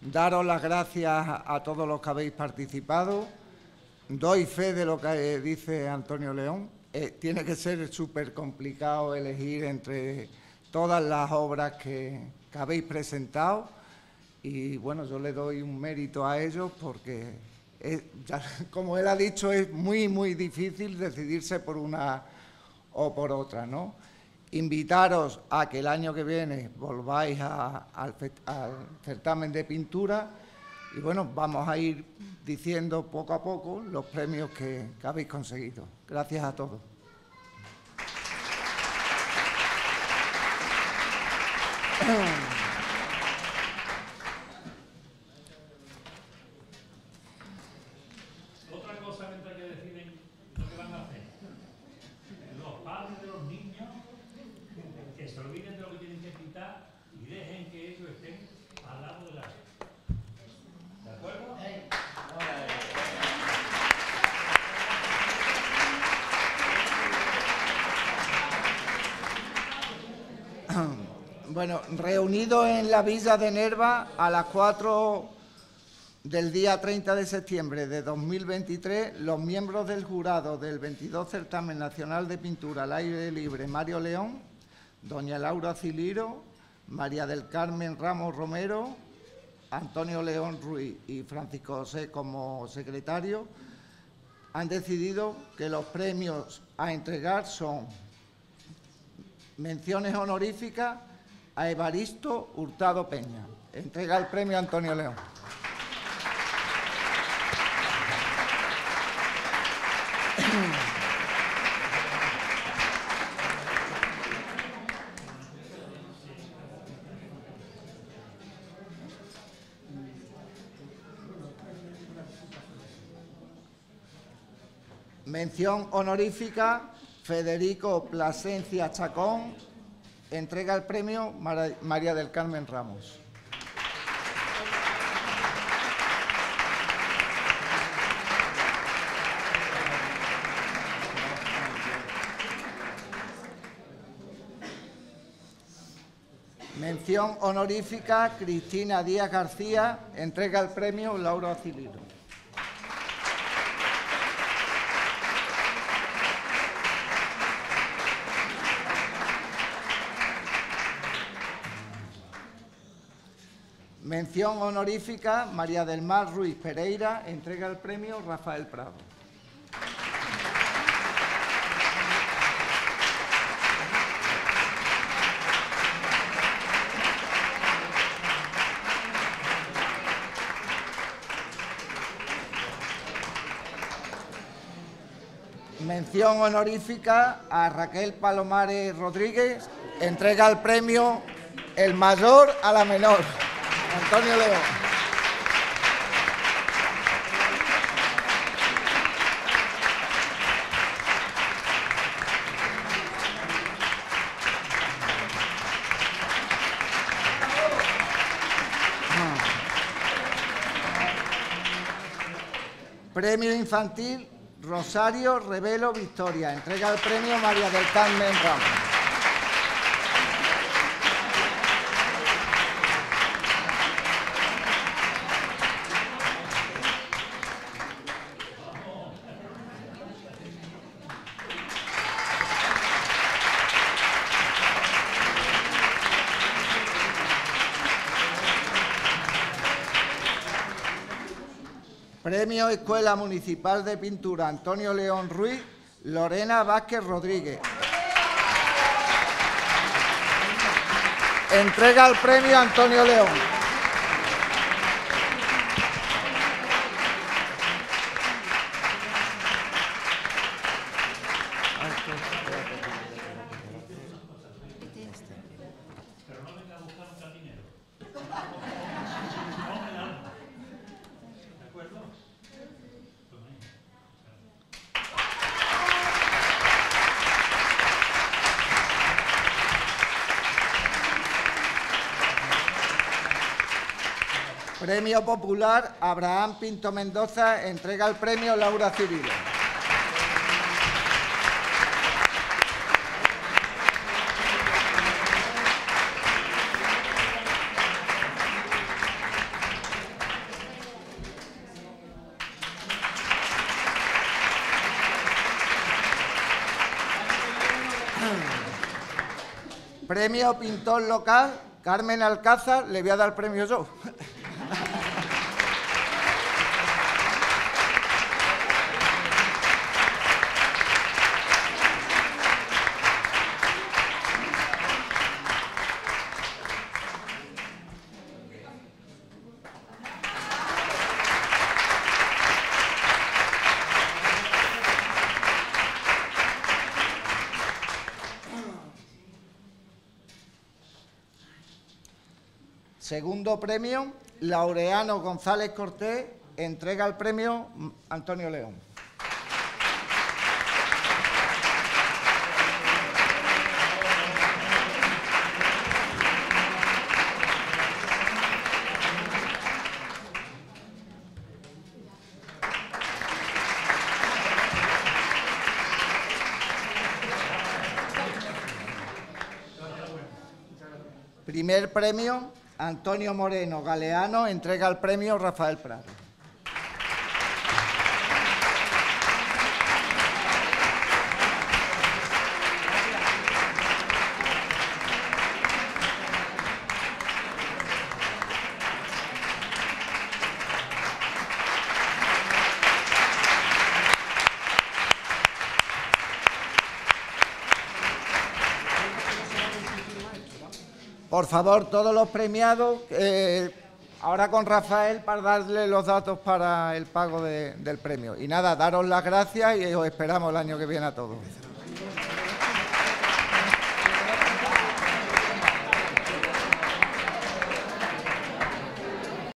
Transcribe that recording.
daros las gracias a todos los que habéis participado. Doy fe de lo que dice Antonio León. Eh, tiene que ser súper complicado elegir entre todas las obras que, habéis presentado y bueno, yo le doy un mérito a ellos porque, como él ha dicho, es muy, muy difícil decidirse por una o por otra, ¿no? Invitaros a que el año que viene volváis al, certamen de pintura y bueno, vamos a ir diciendo poco a poco los premios que habéis conseguido. Gracias a todos. Bueno, reunidos en la Villa de Nerva a las 4 del día 30 de septiembre de 2023, los miembros del jurado del 22 Certamen Nacional de Pintura al Aire Libre Mario León, doña Laura Ciliro, María del Carmen Ramos Romero, Antonio León Ruiz y Francisco José como secretario, han decidido que los premios a entregar son menciones honoríficas a Evaristo Hurtado Peña. Entrega el premio Antonio León. Mención honorífica Federico Plasencia Chacón entrega el premio María del Carmen Ramos. Mención honorífica Cristina Díaz García, entrega el premio Laura Ciliro. Mención honorífica, María del Mar Ruiz Pereira, entrega el premio Rafael Prado. Mención honorífica a Raquel Palomares Rodríguez, entrega el premio El Mayor a la Menor. Antonio León. Premio Infantil Rosario Revelo Victoria. Entrega el premio María del Carmen Ramos. Premio Escuela Municipal de Pintura Antonio León Ruiz, Lorena Vázquez Rodríguez. Entrega el premio Antonio León. Premio Popular Abraham Pinto Mendoza entrega el premio Laura Civil. Premio Pintor Local, Carmen Alcázar, le voy a dar premio yo. Segundo premio, Laureano González Cortés, entrega el premio Antonio León. Primer premio, Antonio Moreno Galeano entrega el premio Rafael Prado. Por favor, todos los premiados, eh, ahora con Rafael para darle los datos para el pago del premio. Y nada, daros las gracias y os esperamos el año que viene a todos.